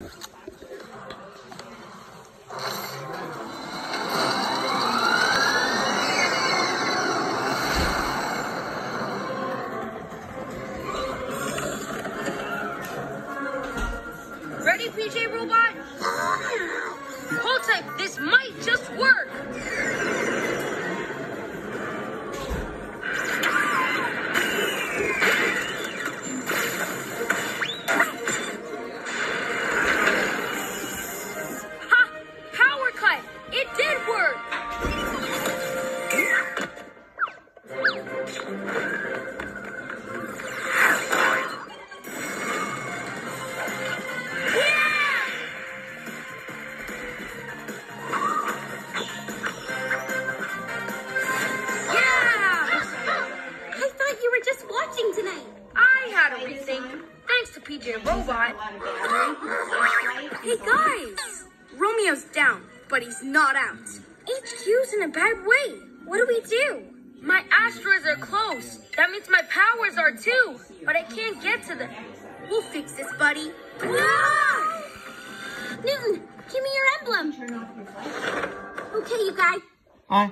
Ready, PJ Robot? Hold tight, this might just work. Hey guys! Romeo's down, but he's not out. HQ's in a bad way. What do we do? My asteroids are close. That means my powers are too. But I can't get to them. We'll fix this, buddy. Ah! Newton, give me your emblem. Okay, you guys. Hi.